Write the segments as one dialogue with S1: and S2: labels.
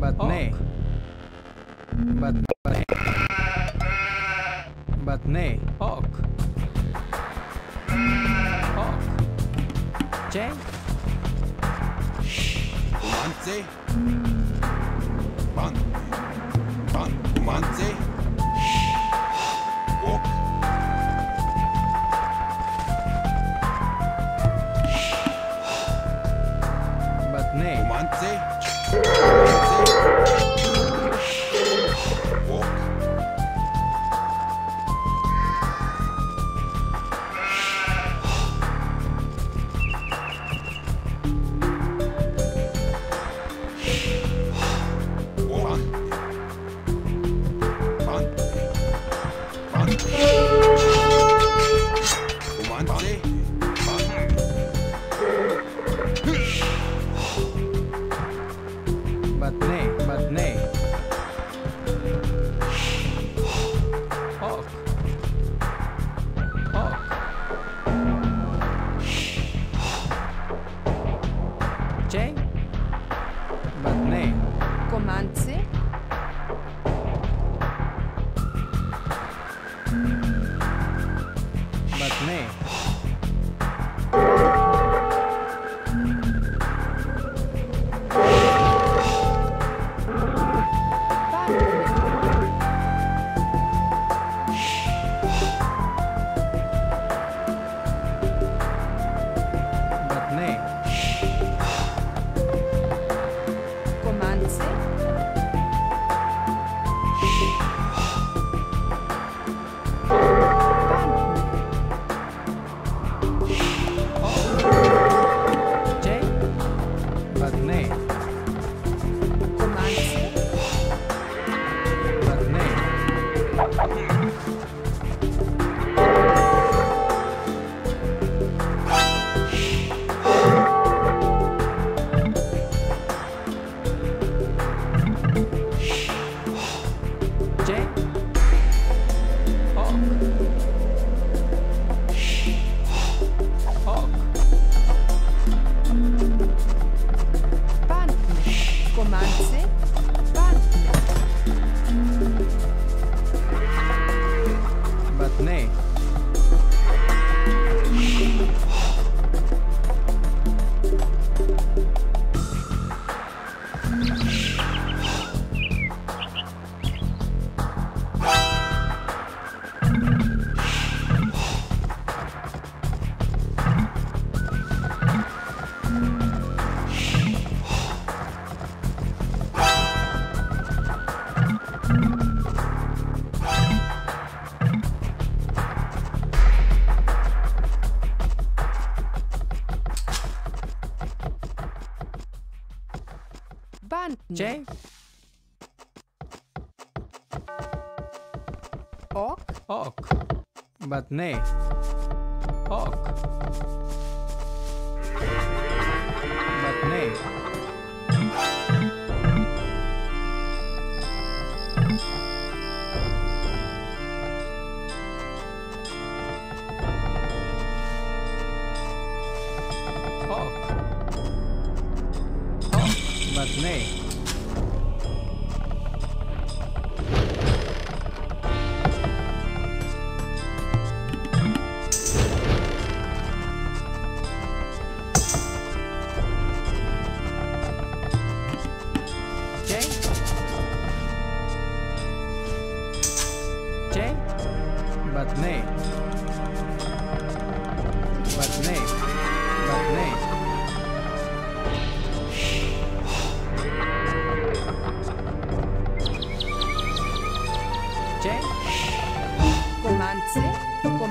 S1: Batne. But nay. Ok. Ok. Jay.
S2: Shh. Ban.
S1: Jay. Ok. Ok.
S3: Ok.
S1: Batne. Ok. Ok. Batne. Jay?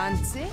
S1: Franzi?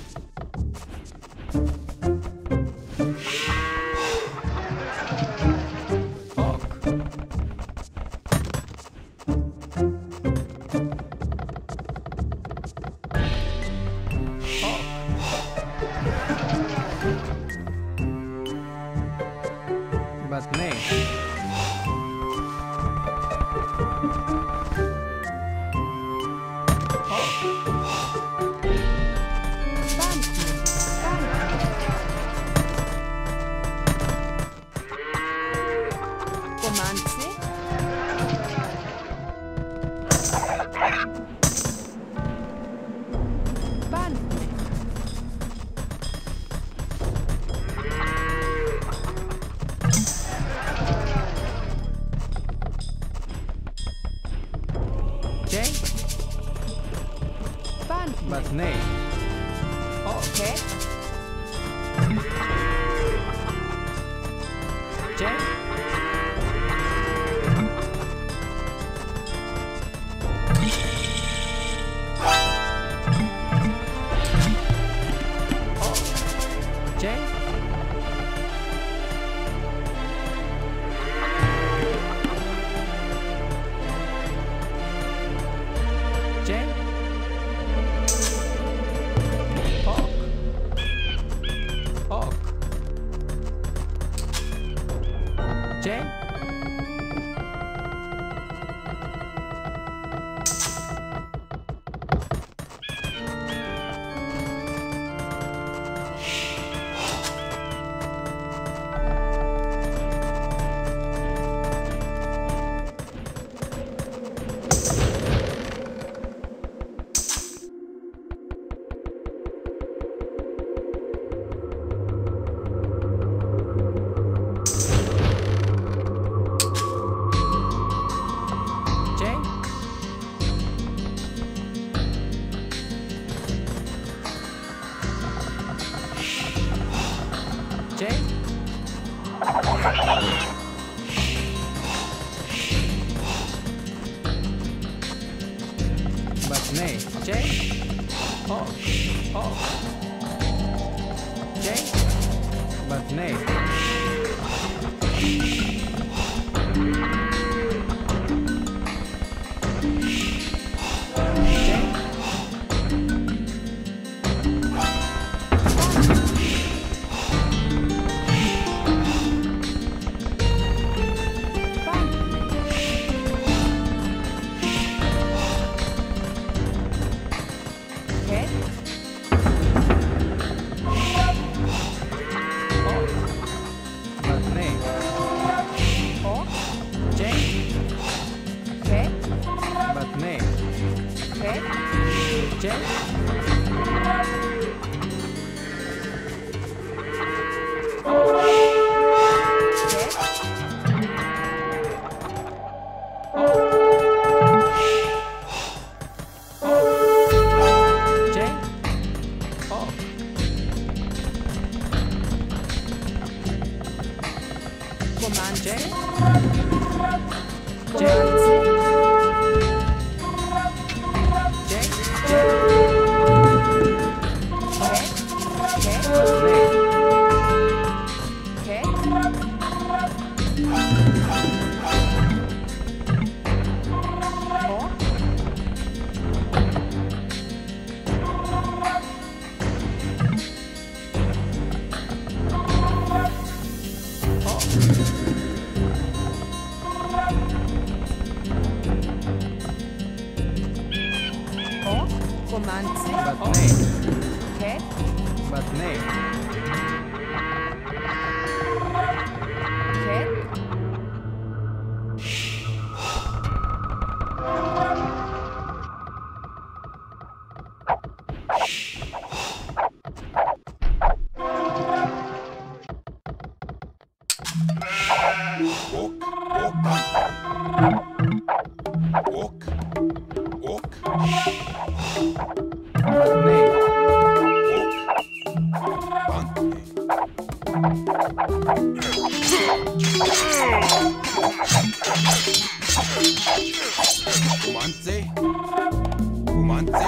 S1: Jay.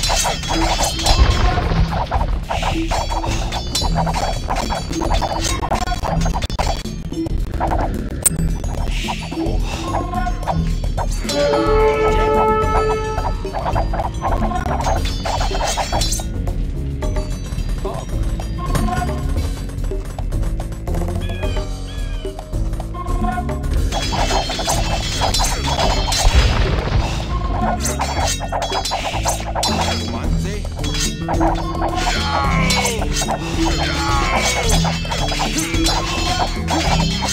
S2: どう
S1: なの?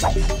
S2: Romanze?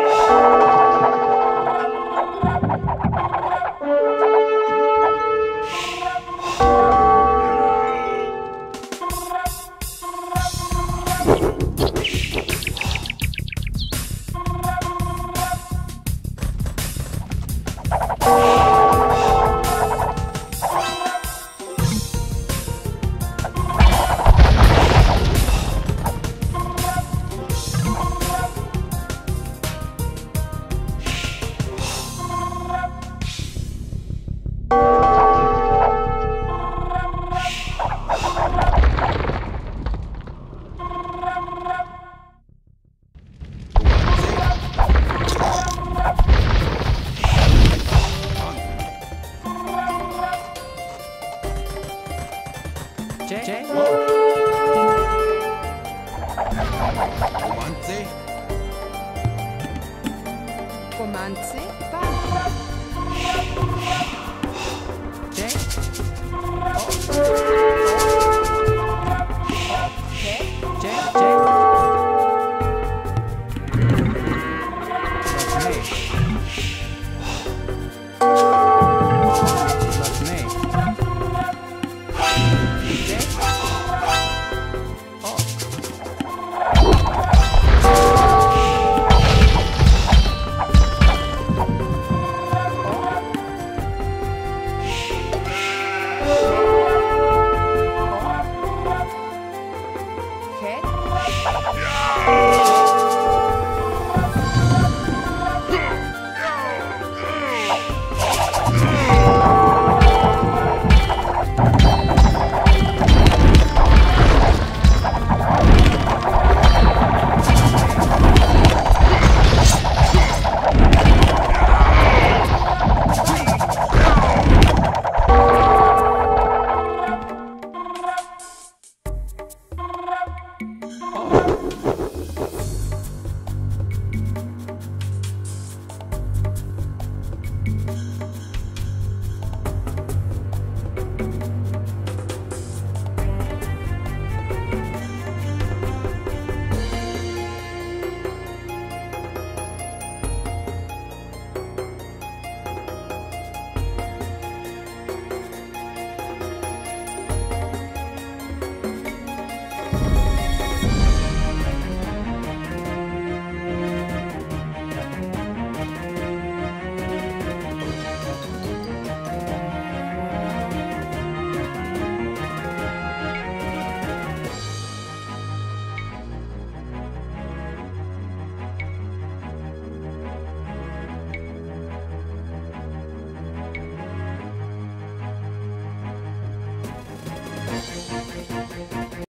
S3: romanze